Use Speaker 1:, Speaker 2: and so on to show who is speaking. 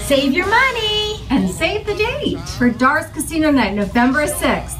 Speaker 1: Save your money
Speaker 2: and save the date
Speaker 1: for DARS Casino Night, November 6th.